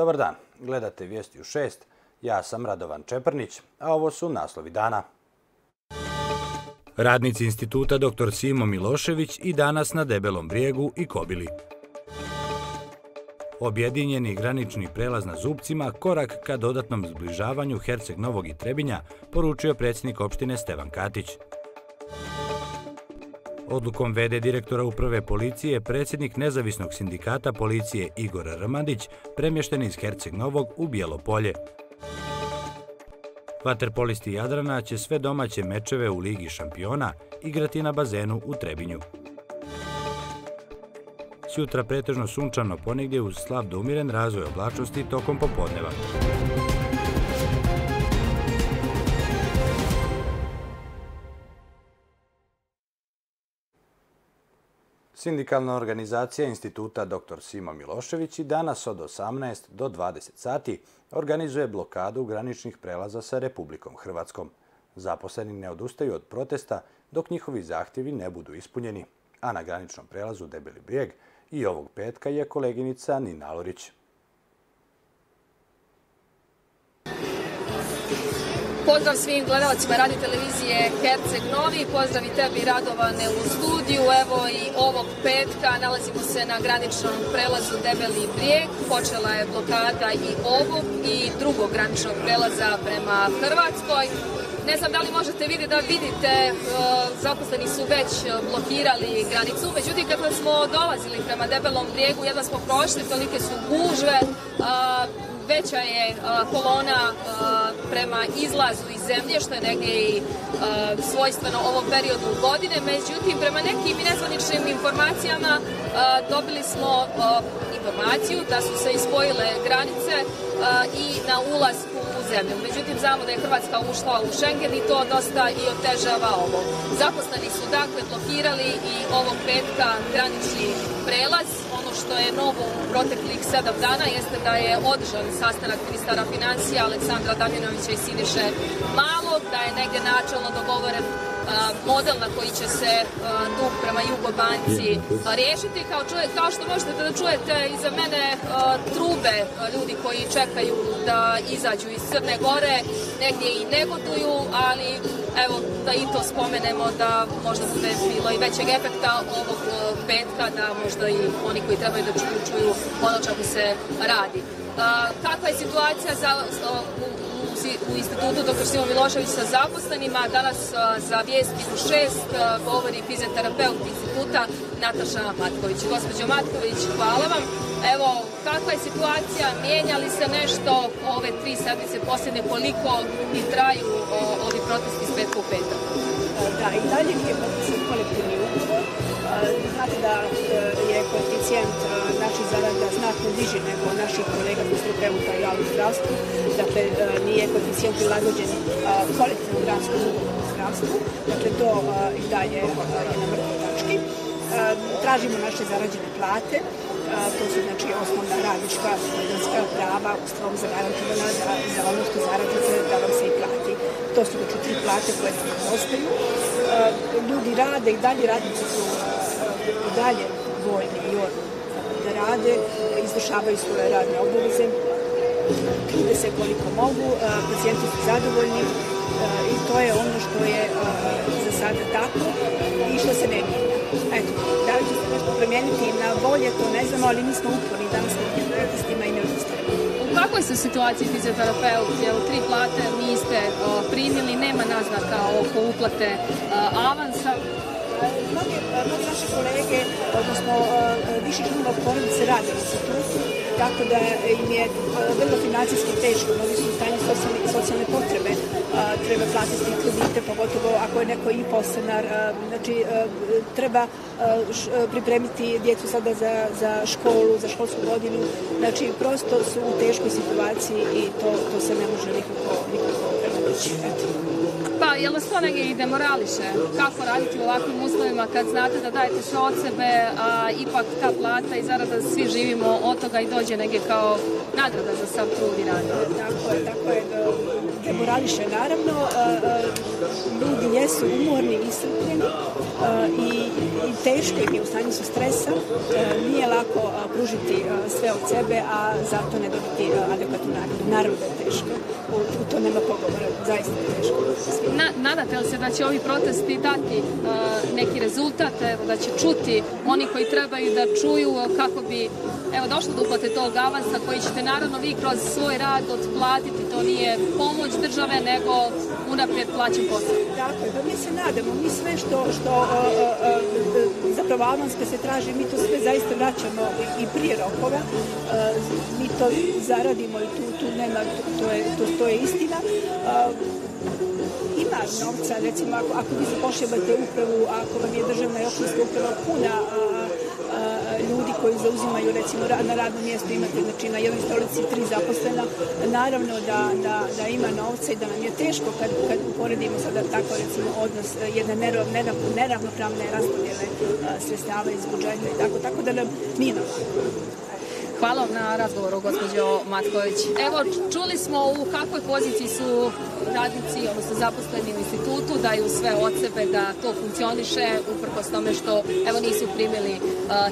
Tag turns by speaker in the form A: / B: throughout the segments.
A: Dobar dan, gledate Vijesti u šest. Ja sam Radovan Čeprnić, a ovo su naslovi dana. Radnici instituta dr. Simo Milošević i danas na Debelom brijegu i Kobili. Objedinjeni granični prelaz na Zubcima, korak ka dodatnom zbližavanju Herceg Novog i Trebinja, poručio predsjednik opštine Stevan Katić. Odlukom VD direktora uprave policije, predsjednik nezavisnog sindikata policije Igor Ramandić premješten iz Herceg Novog u Bijelopolje. Vaterpolisti Jadrana će sve domaće mečeve u Ligi šampiona igrati na bazenu u Trebinju. Sjutra pretežno sunčano ponegdje uz slab do umiren razvoj oblačnosti tokom popodneva. Sindikalna organizacija Instituta dr. Simo Milošević i danas od 18 do 20 sati organizuje blokadu graničnih prelaza sa Republikom Hrvatskom. Zaposleni ne odustaju od protesta dok njihovi zahtjevi ne budu ispunjeni, a na graničnom prelazu Debeli brijeg i ovog petka je koleginica Nina Lorić.
B: Pozdrav svim gledalacima radi televizije Herceg Novi, pozdrav i tebi Radovane u studiju. Evo i ovog petka nalazimo se na graničnom prelazu Debeli brijeg. Počela je blokada i ovog i drugog graničnog prelaza prema Hrvatskoj. Ne znam da li možete vidjeti da vidite, e, zaposleni su već blokirali granicu. Međutim, kada smo dolazili prema Debelom brijegu, jedva smo prošli, tolike su gužve, veća je kolona prema izlazu iz zemlje, što je negdje i svojstveno ovom periodu godine. Međutim, prema nekim nezvaničnim informacijama dobili smo informaciju da su se ispojile granice i na ulaz zemlju. Međutim, znamo da je Hrvatska ušla u Schengen i to dosta i otežava ovo. Zaposleni su dakle blokirali i ovog petka granični prelaz. Ono što je novo u proteklih sedam dana jeste da je održan sastanak ministara financija Aleksandra Damjanovića i Siniše Malog, da je negdje načelno dogovoren model na koji će se dug prema Jugobanci riješiti. Kao, čuje, kao što možete da čujete iza mene trube ljudi koji čekaju da izađu iz Crne Gore, negdje i negoduju, ali evo da i to spomenemo da možda bude bilo i većeg efekta ovog petka, da možda i oni koji trebaju da čuju, čuju ono čemu se radi. Kakva je situacija za, u, Znači, u institutu dr. Simo Milošević sa zaposlenima. Danas za vijesti u šest govori fizioterapeut instituta Nataša Matković. Gospodin Matković, hvala vam. Evo, kakva je situacija? Mijenja li se nešto ove tri sedmice posljedne? Koliko i traju ovi protesti s petka u petak?
C: Da, i dalje je potpisan kolektivni ugovor. Znate da e, je koeficijent e, naših zarada znatno niži nego naših kolega fisioterapeuta i javnom zdravstvu. Dakle, e, nije koeficijent prilagođen kolektivnom granskom ugovoru u zdravstvu. Dakle, to i dalje je na mrtvoj tački. Tražimo naše zarađene plate. To su znači osnovna radnička studenska prava u stvom zagarantovana za, za ono što zaradite da vam se i plati. To su znači tri plate koje se ostaju. Ljudi rade i dalje radnici su dalje vojni i odni da rade, izvršavaju svoje radne obaveze, trude se koliko mogu, e, pacijenti su zadovoljni e, i to je ono što je e, za sada tako i što se ne mijenja. Eto, da li će se nešto promijeniti na bolje, to ne znamo, ali mi smo uporni danas na protestima i ne odustajemo.
B: U kakvoj su situaciji fizioterapeut? Jel tri plate niste primili, nema naznaka oko uplate avansa?
C: Mnogi, eh, mnogi naše kolege, odnosno eh, više članova porodice rade u institutu, tako da im je eh, vrlo financijski teško, mnogi su u stanju socijalne, socijalne potrebe, treba platiti kredite, pogotovo ako je neko i postanar, znači treba pripremiti djecu sada za, za školu, za školsku godinu, znači prosto su u teškoj situaciji i to, to se ne može nikako, nikako premoći. Eto.
B: Pa, je vas to negdje i demorališe? Kako raditi u ovakvim uslovima kad znate da dajete sve od sebe, a ipak ta plata i zarada svi živimo od toga i dođe negdje kao nagrada za sam trud i rad?
C: Tako je, tako je. Demorališe, naravno. Ljudi jesu umorni, iscrpljeni i, i teško im je u stanju su stresa. Nije lako pružiti sve od sebe, a zato ne dobiti adekvatnu nagradu. Naravno da je teško. U, u to nema pogovora. Zaista je teško.
B: Na, nadate li se da će ovi protesti dati uh, neki rezultat, evo, da će čuti oni koji trebaju da čuju kako bi evo, došlo do uplate tog avansa koji ćete naravno vi kroz svoj rad otplatiti. To nije pomoć države, nego unaprijed plaćen posao.
C: Tako je, da mi se nadamo, mi sve što, što uh, uh, zapravo avanska se traži, mi to sve zaista vraćamo i prije rokova. Uh, mi to zaradimo i tu, tu nema, to, to, je, to, to je istina. Uh, ima novca, recimo ako, ako vi zapošljavate upravu, ako vam je državna i opštinska uprava puna a, a, ljudi koji zauzimaju recimo na radnom mjestu imate znači na jednoj stolici tri zaposlena, naravno da, da, da ima novca i da nam je teško kad, kad uporedimo sada tako recimo odnos e, jedne nerav, nerav, neravnopravne raspodjele e, sredstava iz budžeta i tako, tako da nam nije normalno.
B: Hvala vam na razgovoru, gospođo Matković. Evo, čuli smo u kakvoj poziciji su radnici, odnosno zaposleni u institutu, daju sve od sebe da to funkcioniše, uprkos tome što evo nisu primili uh,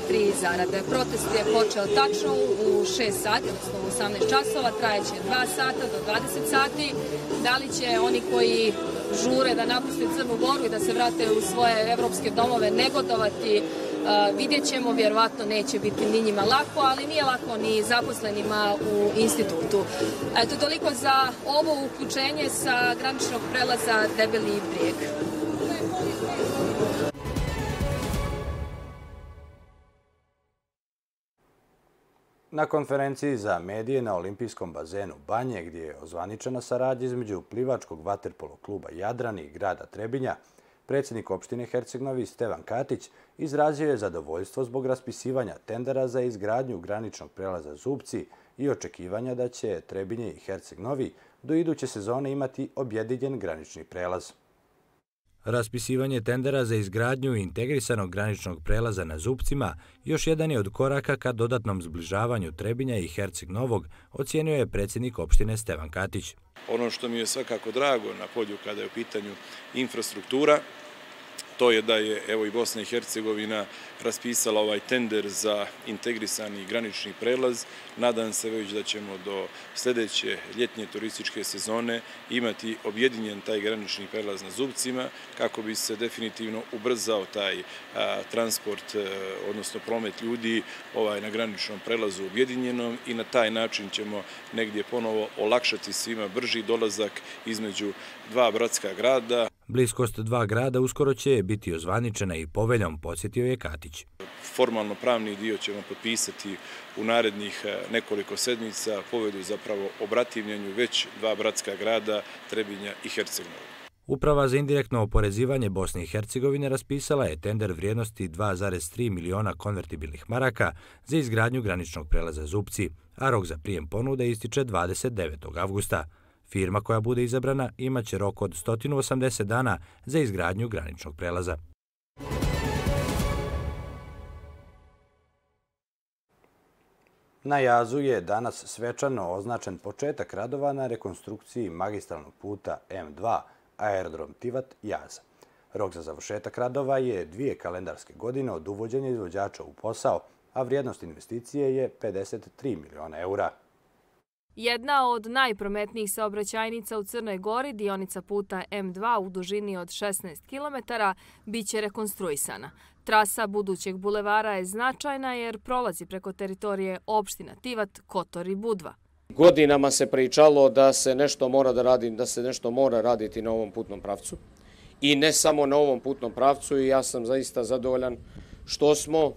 B: tri zarade. Protest je počeo tačno u 6 sati, odnosno u 18 časova, trajeće 2 sata do 20 sati. Da li će oni koji žure da napuste Crnu Goru i da se vrate u svoje evropske domove negodovati vidjet ćemo, vjerovatno neće biti ni njima lako, ali nije lako ni zaposlenima u institutu. Eto, toliko za ovo uključenje sa graničnog prelaza Debeli brijeg.
A: Na konferenciji za medije na olimpijskom bazenu Banje, gdje je ozvaničena saradnja između plivačkog vaterpolo kluba Jadrani i grada Trebinja, predsjednik opštine Herceg-Novi Stevan Katić izrazio je zadovoljstvo zbog raspisivanja tendera za izgradnju graničnog prelaza Zubci i očekivanja da će Trebinje i Herceg-Novi do iduće sezone imati objedinjen granični prelaz. Raspisivanje tendera za izgradnju integrisanog graničnog prelaza na Zupcima još jedan je od koraka ka dodatnom zbližavanju Trebinja i Herceg Novog, ocijenio je predsjednik opštine Stevan Katić.
D: Ono što mi je svakako drago na polju kada je u pitanju infrastruktura, to je da je evo i Bosna i Hercegovina raspisala ovaj tender za integrisani granični prelaz. Nadam se već da ćemo do sljedeće ljetnje turističke sezone imati objedinjen taj granični prelaz na Zubcima kako bi se definitivno ubrzao taj transport, e, odnosno promet ljudi ovaj, na graničnom prelazu objedinjenom i na taj način ćemo negdje ponovo olakšati svima brži dolazak između dva bratska grada.
A: Bliskost dva grada uskoro će biti ozvaničena i poveljom, podsjetio je Katić.
D: Formalno pravni dio ćemo potpisati u narednih e, nekoliko sedmica povedu zapravo obrativljanju već dva bratska grada Trebinja i Hercegnova.
A: Uprava za indirektno oporezivanje Bosne i Hercegovine raspisala je tender vrijednosti 2,3 miliona konvertibilnih maraka za izgradnju graničnog prelaza Zupci, a rok za prijem ponude ističe 29. avgusta. Firma koja bude izabrana imaće rok od 180 dana za izgradnju graničnog prelaza. Na jazu je danas svečano označen početak radova na rekonstrukciji magistralnog puta M2 aerodrom Tivat Jaza. Rok za završetak radova je dvije kalendarske godine od uvođenja izvođača u posao, a vrijednost investicije je 53 miliona eura.
B: Jedna od najprometnijih saobraćajnica u Crnoj Gori, dionica puta M2 u dužini od 16 km, biće rekonstruisana. Trasa budućeg bulevara je značajna jer prolazi preko teritorije opština Tivat, Kotor i Budva.
E: Godinama se pričalo da se nešto mora da radi, da se nešto mora raditi na ovom putnom pravcu. I ne samo na ovom putnom pravcu i ja sam zaista zadovoljan što smo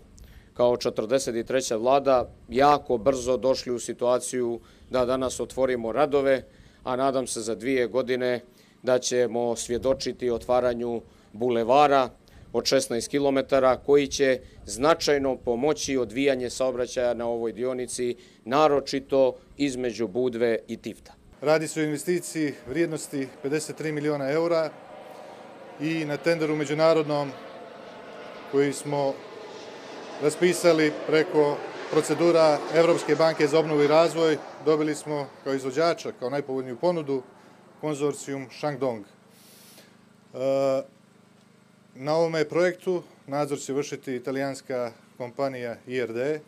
E: kao 43. vlada jako brzo došli u situaciju da danas otvorimo radove, a nadam se za dvije godine da ćemo svjedočiti otvaranju bulevara od 16 km koji će značajno pomoći odvijanje saobraćaja na ovoj dionici, naročito između Budve i Tifta.
F: Radi se o investiciji vrijednosti 53 miliona eura i na tenderu međunarodnom koji smo raspisali preko procedura Evropske banke za obnovu i razvoj, dobili smo kao izvođača, kao najpovoljniju ponudu, konzorcijum Shangdong. E, na ovome projektu nadzor će vršiti italijanska kompanija IRD.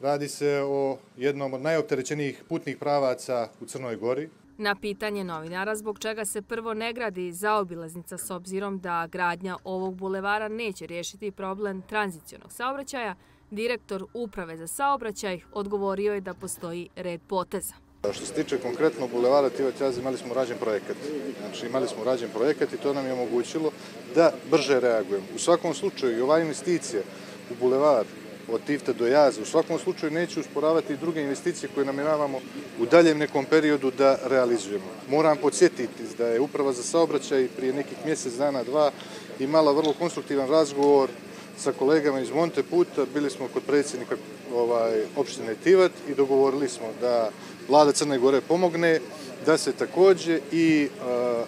F: Radi se o jednom od najopterećenijih putnih pravaca u Crnoj Gori.
G: Na pitanje novinara zbog čega se prvo ne gradi zaobilaznica s obzirom da gradnja ovog bulevara neće riješiti problem tranzicionog saobraćaja, direktor Uprave za saobraćaj odgovorio je da postoji red poteza.
F: Što se tiče konkretno bulevara Tivat Jazi, imali smo rađen projekat. Znači imali smo rađen projekat i to nam je omogućilo da brže reagujemo. U svakom slučaju i ova investicija u bulevar od Tivta do Jaza, u svakom slučaju neće usporavati i druge investicije koje namjeravamo u daljem nekom periodu da realizujemo. Moram podsjetiti da je Uprava za saobraćaj prije nekih mjesec dana, dva, imala vrlo konstruktivan razgovor sa kolegama iz Monteputa, Bili smo kod predsjednika ovaj, opštine Tivat i dogovorili smo da vlada Crne Gore pomogne, da se takođe i, eh,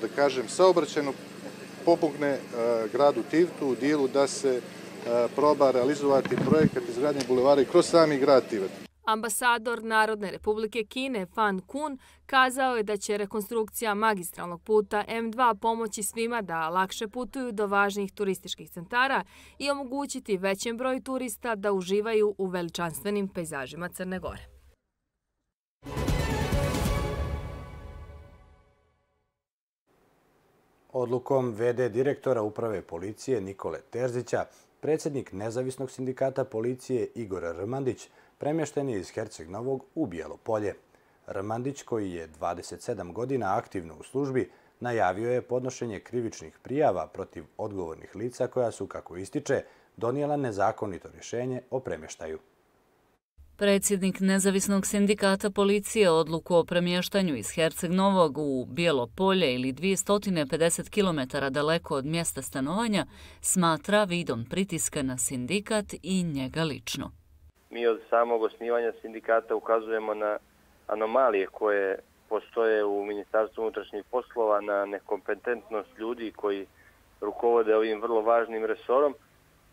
F: da kažem, saobraćajno pomogne eh, gradu Tivtu u dijelu da se eh, proba realizovati projekat izgradnje bulevara i kroz sami grad Tivat.
G: Ambasador Narodne republike Kine Fan Kun kazao je da će rekonstrukcija magistralnog puta M2 pomoći svima da lakše putuju do važnih turističkih centara i omogućiti većem broju turista da uživaju u veličanstvenim pejzažima Crne Gore.
A: Odlukom VD direktora Uprave policije Nikole Terzića, predsjednik Nezavisnog sindikata policije Igor Rmandić premješten je iz Herceg Novog u Bijelo polje. Rmandić, koji je 27 godina aktivno u službi, najavio je podnošenje krivičnih prijava protiv odgovornih lica koja su, kako ističe, donijela nezakonito rješenje o premještaju.
H: Predsjednik Nezavisnog sindikata policije odluku o premještanju iz Herceg Novog u Bijelo polje ili 250 km daleko od mjesta stanovanja smatra vidom pritiska na sindikat i njega lično.
I: Mi od samog osnivanja sindikata ukazujemo na anomalije koje postoje u Ministarstvu unutrašnjih poslova, na nekompetentnost ljudi koji rukovode ovim vrlo važnim resorom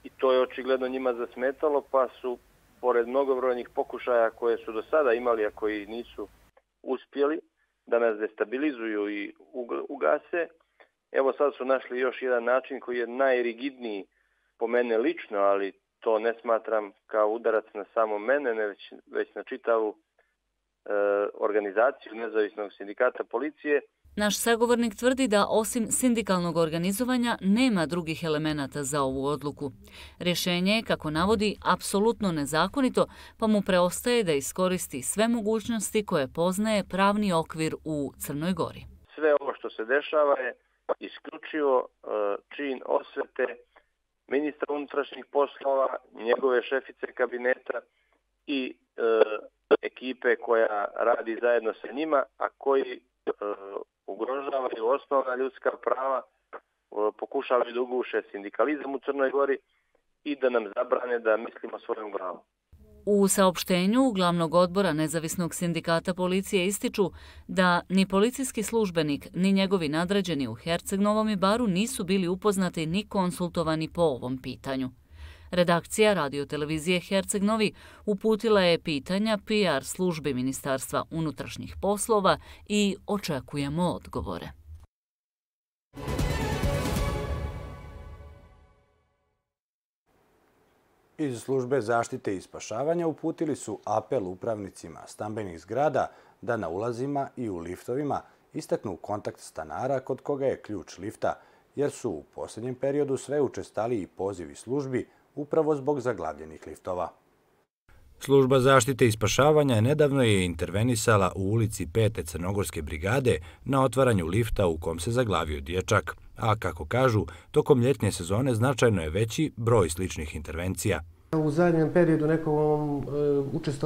I: i to je očigledno njima zasmetalo pa su pored mnogobrojnih pokušaja koje su do sada imali, a koji nisu uspjeli da nas destabilizuju i ugase, evo sad su našli još jedan način koji je najrigidniji po mene lično, ali to ne smatram kao udarac na samo mene, ne već, već na čitavu e, organizaciju nezavisnog sindikata policije,
H: Naš sagovornik tvrdi da osim sindikalnog organizovanja nema drugih elemenata za ovu odluku. Rješenje je, kako navodi, apsolutno nezakonito, pa mu preostaje da iskoristi sve mogućnosti koje poznaje pravni okvir u Crnoj Gori.
I: Sve ovo što se dešava je isključivo e, čin osvete ministra unutrašnjih poslova, njegove šefice kabineta i e, ekipe koja radi zajedno sa njima, a koji e, ugrožavaju osnovna ljudska prava, e, pokušavaju da uguše sindikalizam u Crnoj Gori i da nam zabrane da mislimo svojom glavom.
H: U saopštenju glavnog odbora Nezavisnog sindikata policije ističu da ni policijski službenik ni njegovi nadređeni u Herceg-Novom i Baru nisu bili upoznati ni konsultovani po ovom pitanju. Redakcija radiotelevizije Herceg Novi uputila je pitanja PR službi Ministarstva unutrašnjih poslova i očekujemo odgovore.
A: Iz službe zaštite i spašavanja uputili su apel upravnicima stambenih zgrada da na ulazima i u liftovima istaknu kontakt stanara kod koga je ključ lifta, jer su u posljednjem periodu sve učestali i pozivi službi upravo zbog zaglavljenih liftova. Služba zaštite i spašavanja nedavno je intervenisala u ulici 5. Crnogorske brigade na otvaranju lifta u kom se zaglavio dječak. A kako kažu, tokom ljetnje sezone značajno je veći broj sličnih intervencija.
J: U zadnjem periodu nekom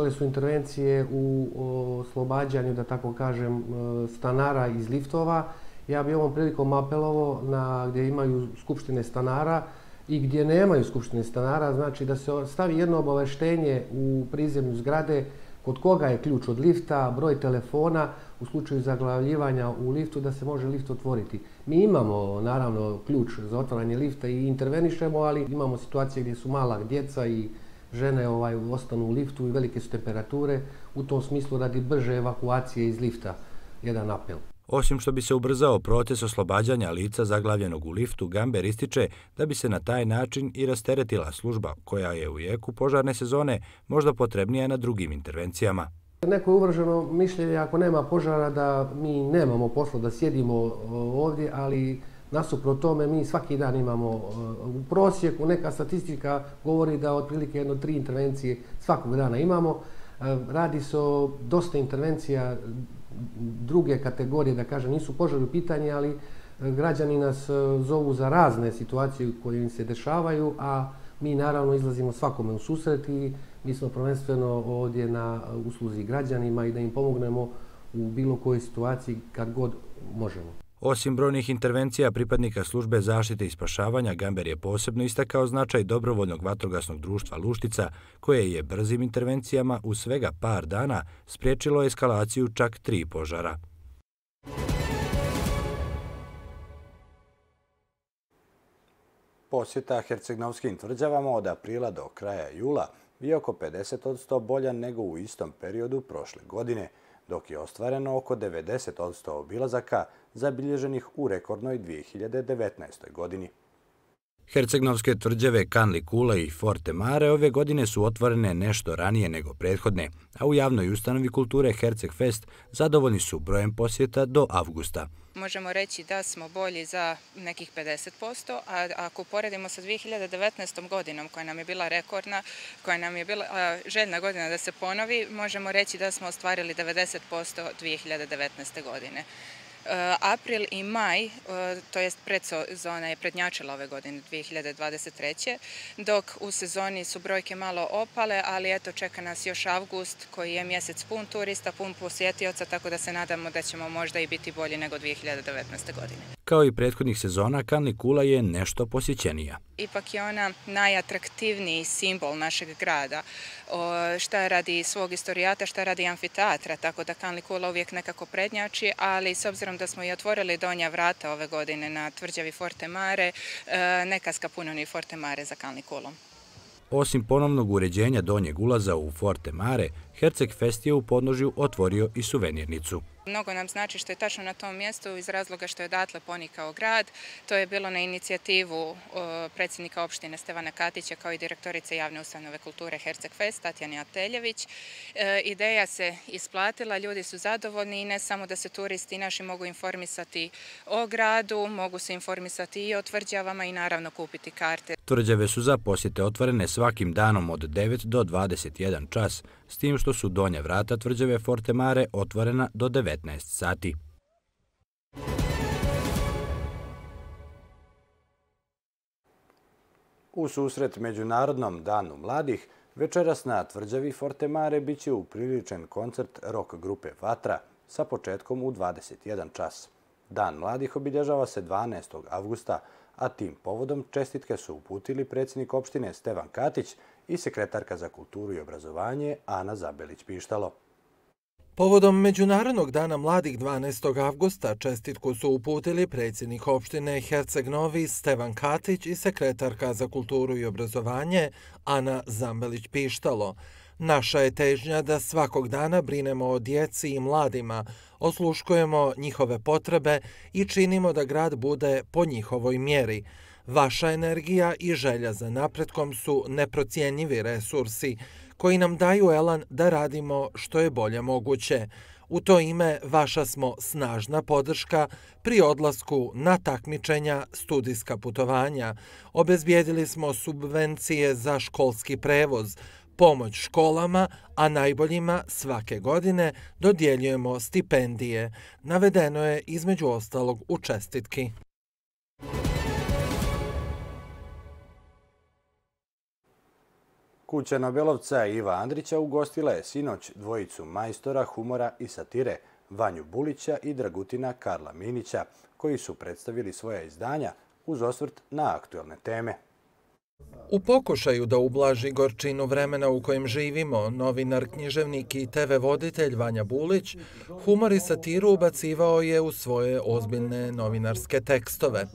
J: e, su intervencije u oslobađanju, da tako kažem, e, stanara iz liftova. Ja bih ovom prilikom apelovo na gdje imaju skupštine stanara, i gdje nemaju skupštine stanara, znači da se stavi jedno obaveštenje u prizemlju zgrade kod koga je ključ od lifta, broj telefona u slučaju zaglavljivanja u liftu da se može lift otvoriti. Mi imamo naravno ključ za otvaranje lifta i intervenišemo, ali imamo situacije gdje su mala djeca i žene ovaj, ostanu u liftu i velike su temperature. U tom smislu radi brže evakuacije iz lifta jedan apel.
A: Osim što bi se ubrzao proces oslobađanja lica zaglavljenog u liftu, Gamber ističe da bi se na taj način i rasteretila služba koja je u jeku požarne sezone možda potrebnija na drugim intervencijama.
J: Neko je uvrženo mišljenje ako nema požara da mi nemamo posla da sjedimo ovdje, ali nasupro tome mi svaki dan imamo u prosjeku, neka statistika govori da otprilike jedno tri intervencije svakog dana imamo. E, radi se o dosta intervencija druge kategorije, da kažem, nisu požari u pitanje, ali e, građani nas e, zovu za razne situacije koje im se dešavaju, a mi naravno izlazimo svakome u susret i mi smo prvenstveno ovdje na usluzi građanima i da im pomognemo u bilo kojoj situaciji kad god možemo.
A: Osim brojnih intervencija pripadnika službe zaštite i spašavanja, Gamber je posebno istakao značaj dobrovoljnog vatrogasnog društva Luštica, koje je brzim intervencijama u svega par dana spriječilo eskalaciju čak tri požara. Posjeta Hercegnovskim tvrđavama od aprila do kraja jula je oko 50% bolja nego u istom periodu prošle godine, dok je ostvareno oko 90% obilazaka zabilježenih u rekordnoj 2019. godini. Hercegnovske tvrđave Kanli Kula i Forte Mare ove godine su otvorene nešto ranije nego prethodne, a u javnoj ustanovi kulture Herceg Fest zadovoljni su brojem posjeta do avgusta.
K: Možemo reći da smo bolji za nekih 50%, a ako poredimo sa 2019. godinom koja nam je bila rekordna, koja nam je bila željna godina da se ponovi, možemo reći da smo ostvarili 90% 2019. godine. Eh, april i maj, eh, to jest predsezona je prednjačila ove godine 2023. dok u sezoni su brojke malo opale, ali eto čeka nas još avgust koji je mjesec pun turista, pun posjetioca, tako da se nadamo da ćemo možda i biti bolji nego 2019. godine.
A: Kao i prethodnih sezona, Kanli Kula je nešto posjećenija.
K: Ipak je ona najatraktivniji simbol našeg grada. Šta radi svog istorijata, šta radi amfiteatra, tako da Kanli Kula uvijek nekako prednjači, ali s obzirom da smo i otvorili donja vrata ove godine na tvrđavi Forte Mare, e, neka skapunoni Forte Mare za Kalnikulom.
A: Osim ponovnog uređenja donjeg ulaza u Forte Mare, Herceg Fest je u podnožju otvorio i suvenirnicu.
K: Mnogo nam znači što je tačno na tom mjestu iz razloga što je odatle ponikao grad. To je bilo na inicijativu predsjednika opštine Stevana Katića kao i direktorice javne ustanove kulture Herceg Fest, Tatjana Ateljević. E, ideja se isplatila, ljudi su zadovoljni i ne samo da se turisti naši mogu informisati o gradu, mogu se informisati i o tvrđavama i naravno kupiti karte.
A: Tvrđave su za posjete otvorene svakim danom od 9 do 21 čas, s tim što su donja vrata tvrđave Forte Mare otvorena do 19 sati. U susret Međunarodnom danu mladih, večeras na tvrđavi Forte Mare bit će upriličen koncert rock grupe Vatra sa početkom u 21 čas. Dan mladih obilježava se 12. avgusta, a tim povodom čestitke su uputili predsjednik opštine Stevan Katić i sekretarka za kulturu i obrazovanje Ana Zabelić-Pištalo.
L: Povodom Međunarodnog dana mladih 12. avgusta čestitku su uputili predsjednik opštine Herceg Novi Stevan Katić i sekretarka za kulturu i obrazovanje Ana Zambelić-Pištalo. Naša je težnja da svakog dana brinemo o djeci i mladima, osluškujemo njihove potrebe i činimo da grad bude po njihovoj mjeri. Vaša energija i želja za napretkom su neprocijenjivi resursi koji nam daju elan da radimo što je bolje moguće. U to ime vaša smo snažna podrška pri odlasku na takmičenja studijska putovanja. Obezbijedili smo subvencije za školski prevoz, pomoć školama, a najboljima svake godine dodjeljujemo stipendije. Navedeno je između ostalog u čestitki.
A: Kuća Nobelovca Iva Andrića ugostila je sinoć dvojicu majstora humora i satire Vanju Bulića i Dragutina Karla Minića, koji su predstavili svoja izdanja uz osvrt na aktuelne teme.
L: U pokušaju da ublaži gorčinu vremena u kojem živimo, novinar, književnik i TV voditelj Vanja Bulić humor i satiru ubacivao je u svoje ozbiljne novinarske tekstove.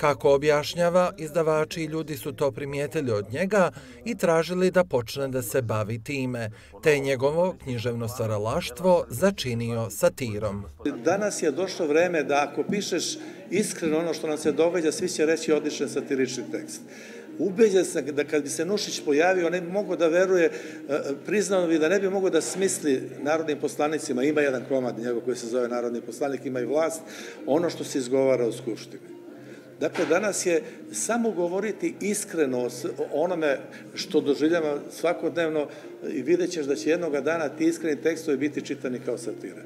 L: Kako objašnjava, izdavači i ljudi su to primijetili od njega i tražili da počne da se bavi time, te je njegovo književno stvaralaštvo začinio satirom.
M: Danas je došlo vreme da ako pišeš iskreno ono što nam se događa, svi će reći odličan satirični tekst. Ubeđen sam da kad bi se Nušić pojavio, ne bi mogo da veruje, e, priznao bi da ne bi mogo da smisli narodnim poslanicima, ima jedan komad njegov koji se zove narodni poslanik, ima i vlast, ono što se izgovara u Skupštini. Dakle, danas je samo govoriti iskreno o onome što doživljamo svakodnevno i vidjet ćeš da će jednoga dana ti iskreni tekstovi biti čitani kao satire.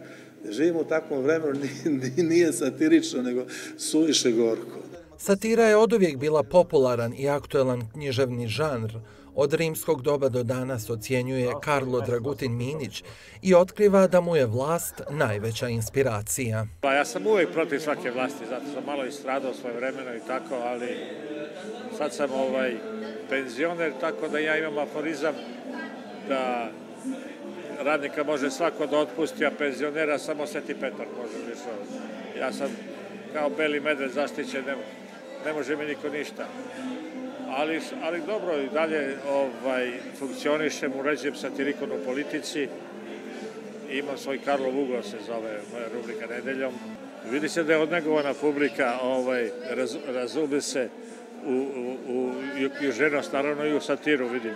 M: Živimo u takvom vremenu, nije satirično, nego suviše gorko.
L: Satira je od uvijek bila popularan i aktuelan književni žanr. Od rimskog doba do danas ocjenjuje Karlo Dragutin Minić i otkriva da mu je vlast najveća inspiracija.
N: Pa ja sam uvijek protiv svake vlasti, zato sam malo istradao svoje vremeno i tako, ali sad sam ovaj penzioner, tako da ja imam aforizam da radnika može svako da otpusti, a penzionera samo Sveti Petar može više. Ja sam kao beli medved zaštićen, ne može mi niko ništa. Ali, ali dobro, i dalje ovaj, funkcionišem, uređujem satirikon u politici. Imam svoj Karlo Vugo, se zove moja rubrika Nedeljom. Vidi se da je odnegovana publika, ovaj, raz, razume se u, u, u, u, u ženost, naravno i u satiru, vidim.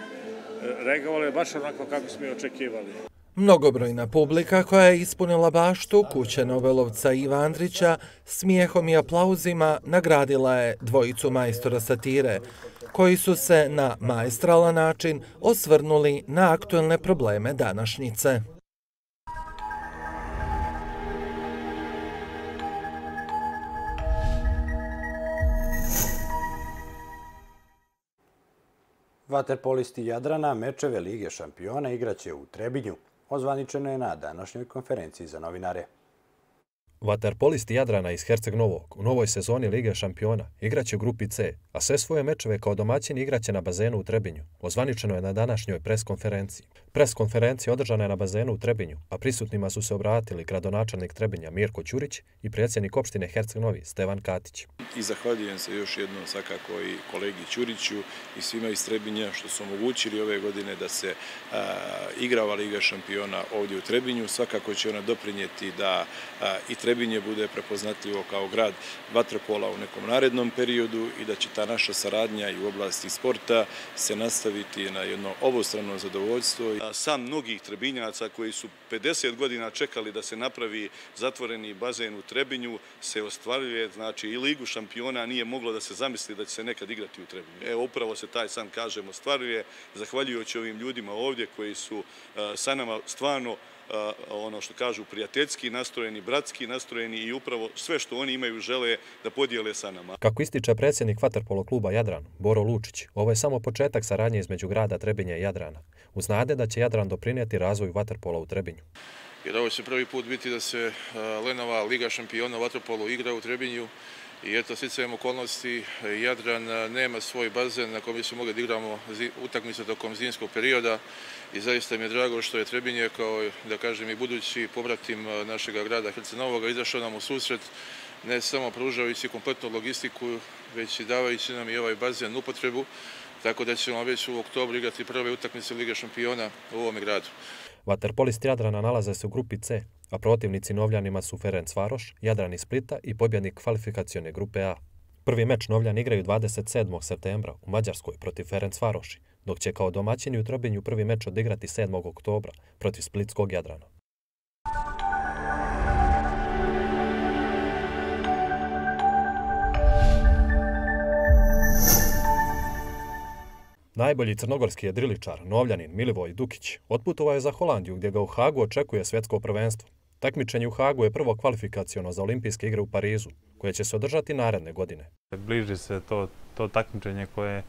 N: Reagovalo je baš onako kako smo i očekivali.
L: Mnogobrojna publika koja je ispunila baštu kuće Nobelovca Iva Andrića smijehom i aplauzima nagradila je dvojicu majstora satire, koji su se na majstralan način osvrnuli na aktuelne probleme današnjice.
A: Vaterpolisti Jadrana mečeve Lige šampiona igraće u Trebinju ozvaničeno je na današnjoj konferenciji za novinare.
O: Vaterpolisti Jadrana iz Herceg Novog u novoj sezoni Lige šampiona igraće u grupi C, a sve svoje mečeve kao domaćini igraće na bazenu u Trebinju. Ozvaničeno je na današnjoj preskonferenciji. Preskonferencija održana je na bazenu u Trebinju, a prisutnima su se obratili gradonačelnik Trebinja Mirko Ćurić i predsjednik opštine Herceg Novi Stevan Katić.
D: I zahvaljujem se još jednom svakako i kolegi Ćuriću i svima iz Trebinja što su omogućili ove godine da se igrava Liga šampiona ovdje u Trebinju. Svakako će ona doprinijeti da i Trebinju Trebinje bude prepoznatljivo kao grad vatropola u nekom narednom periodu i da će ta naša saradnja i u oblasti sporta se nastaviti na jedno obostrano zadovoljstvo.
P: Sam mnogih trebinjaca koji su 50 godina čekali da se napravi zatvoreni bazen u Trebinju se ostvaruje, znači i Ligu šampiona nije moglo da se zamisli da će se nekad igrati u Trebinju. Evo, upravo se taj san, kažem, ostvaruje, zahvaljujući ovim ljudima ovdje koji su sa nama stvarno ono što kažu prijateljski nastrojeni, bratski nastrojeni i upravo sve što oni imaju žele da podijele sa nama.
O: Kako ističe predsjednik Vaterpolo kluba Jadran, Boro Lučić, ovo je samo početak saradnje između grada Trebinja i Jadrana. Uznade da će Jadran doprinijeti razvoju Vaterpola u Trebinju.
Q: Jer ovo će prvi put biti da se Lenova Liga šampiona Vaterpolu igra u Trebinju I eto, svicajem okolnosti, Jadran nema svoj bazen na kojem se mogli da igramo utakmice tokom zimskog perioda i zaista mi je drago što je Trebinje kao, da kažem, i budući povratim e, našeg grada Hercenovoga izašao nam u susret, ne samo pružavajući kompletnu logistiku, već i davajući nam i ovaj bazen u tako da ćemo već u oktobru igrati prve utakmice Lige šampiona u ovom gradu.
O: Vaterpolisti Jadrana nalaze se u grupi C, a protivnici Novljanima su Ferenc Varoš, Jadran iz Splita i pobjednik kvalifikacione grupe A. Prvi meč Novljan igraju 27. septembra u Mađarskoj protiv Ferenc Varoši, dok će kao domaćini u Trobinju prvi meč odigrati 7. oktobra protiv Splitskog Jadrana. Najbolji crnogorski jedriličar, novljanin Milivoj Dukić, otputovao je za Holandiju gdje ga u Hagu očekuje svjetsko prvenstvo. Takmičenje u Hagu je prvo kvalifikacijono za olimpijske igre u Parizu, koje će se održati naredne godine.
R: Bliži se to, to takmičenje koje je,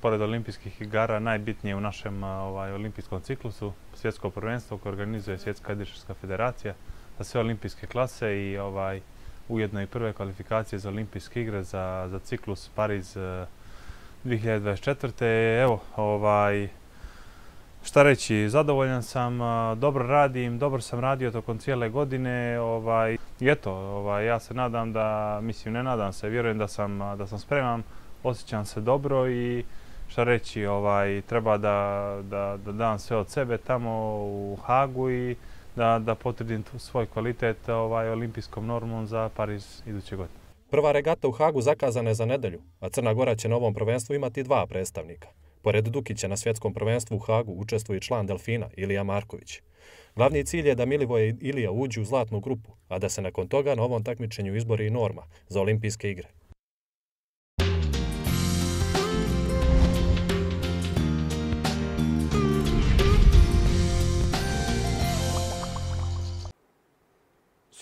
R: pored olimpijskih igara, najbitnije u našem ovaj, olimpijskom ciklusu, svjetsko prvenstvo koje organizuje Svjetska jedričarska federacija za sve olimpijske klase i ovaj, ujedno i prve kvalifikacije za olimpijske igre za, za ciklus Pariz e, 2024. Evo, ovaj, šta reći, zadovoljan sam, dobro radim, dobro sam radio tokom cijele godine. Ovaj, I eto, ovaj, ja se nadam da, mislim ne nadam se, vjerujem da sam, da sam spreman, osjećam se dobro i šta reći, ovaj, treba da, da, da dam sve od sebe tamo u Hagu i da, da potvrdim svoj kvalitet ovaj, olimpijskom normom za Pariz iduće godine.
O: Prva regata u Hagu zakazana je za nedelju, a Crna Gora će na ovom prvenstvu imati dva predstavnika. Pored Dukića na svjetskom prvenstvu u Hagu učestvuje član Delfina Ilija Marković. Glavni cilj je da Milivoje i Ilija uđu u zlatnu grupu, a da se nakon toga na ovom takmičenju izbori i norma za olimpijske igre.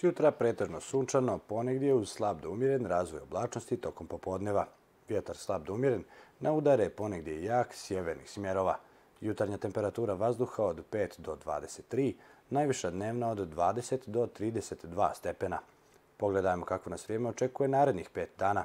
A: Sjutra pretežno sunčano, ponegdje uz slab do umiren razvoj oblačnosti tokom popodneva. Vjetar slab do umiren, na udare ponegdje jak sjevernih smjerova. Jutarnja temperatura vazduha od 5 do 23, najviša dnevna od 20 do 32 stepena. Pogledajmo kako nas vrijeme očekuje narednih pet dana.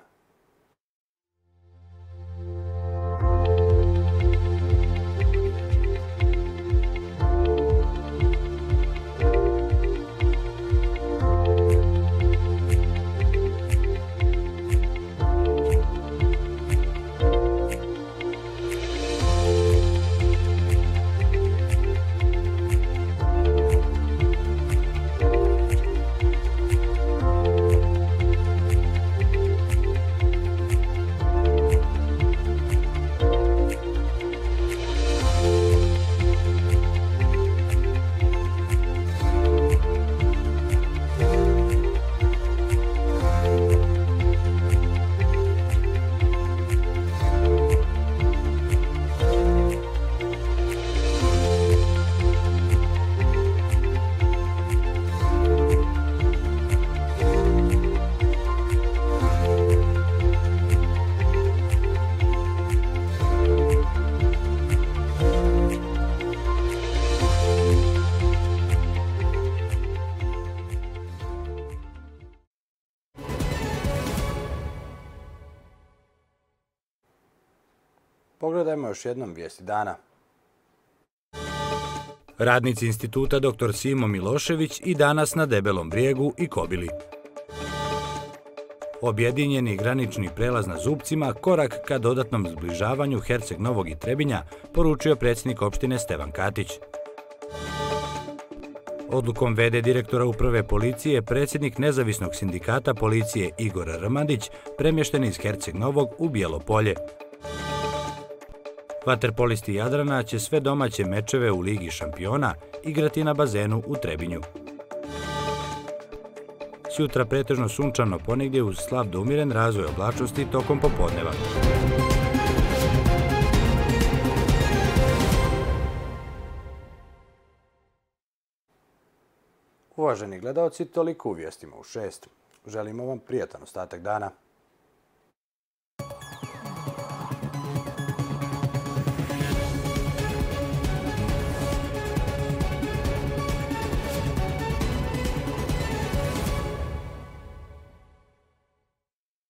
A: Pogledajmo još jednom vijesti dana. Radnici instituta dr. Simo Milošević i danas na Debelom brijegu i Kobili. Objedinjeni granični prelaz na Zubcima, korak ka dodatnom zbližavanju Herceg Novog i Trebinja, poručio predsjednik opštine Stevan Katić. Odlukom VD direktora uprave policije, predsjednik nezavisnog sindikata policije Igor Rmandić premješten iz Herceg Novog u Bijelopolje. Vaterpolisti Jadrana će sve domaće mečeve u Ligi šampiona igrati na bazenu u Trebinju. Sjutra pretežno sunčano ponegdje uz slab do umiren razvoj oblačnosti tokom popodneva. Uvaženi gledalci, toliko u vijestima u šest. Želimo vam prijatan ostatak dana.